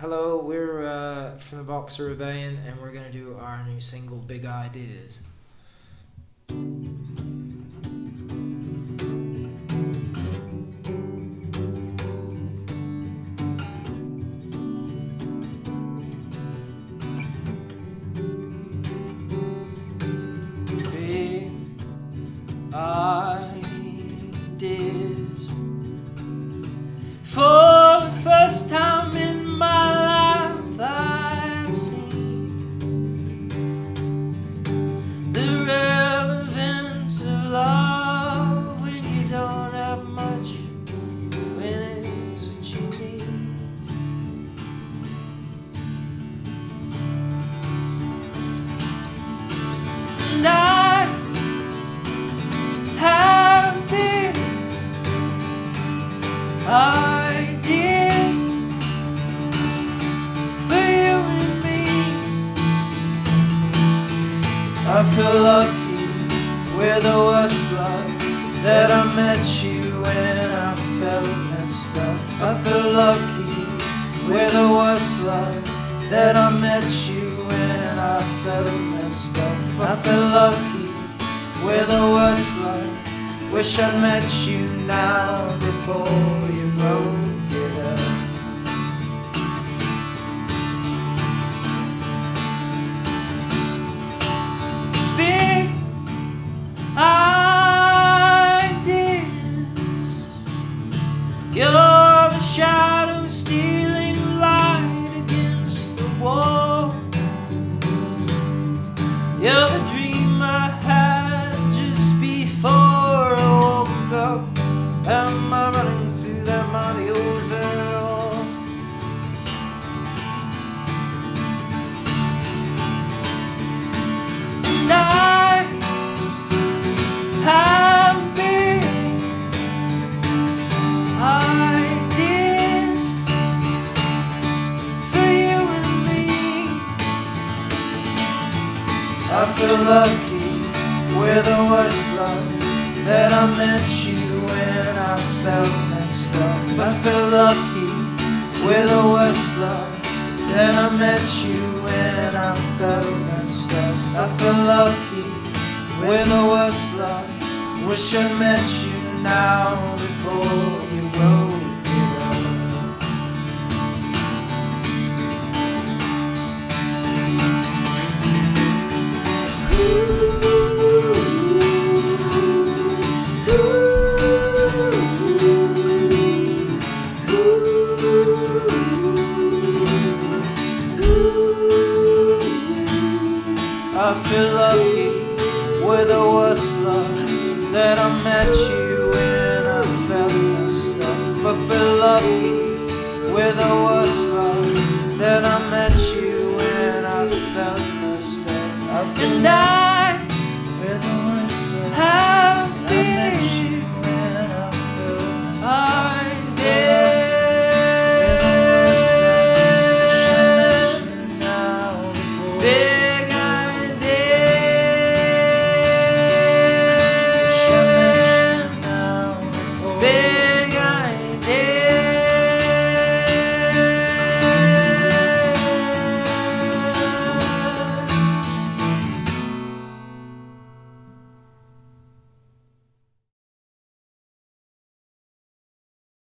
hello, we're uh, from the Boxer Rebellion, and we're gonna do our new single, Big Ideas. Big with the worst luck that I met you when I felt messed up. I feel lucky with the worst luck that I met you when I felt messed up. I feel lucky with the worst luck. Wish I met you now before you broke feel lucky with the worst luck that I met you when I felt messed up. I feel lucky with the worst luck that I met you when I felt messed up. I feel lucky with the worst luck. Wish I met you now before lucky, with the worst luck that I met you and I felt messed up. But feel lucky, with the worst luck that I met you and I felt messed up. And I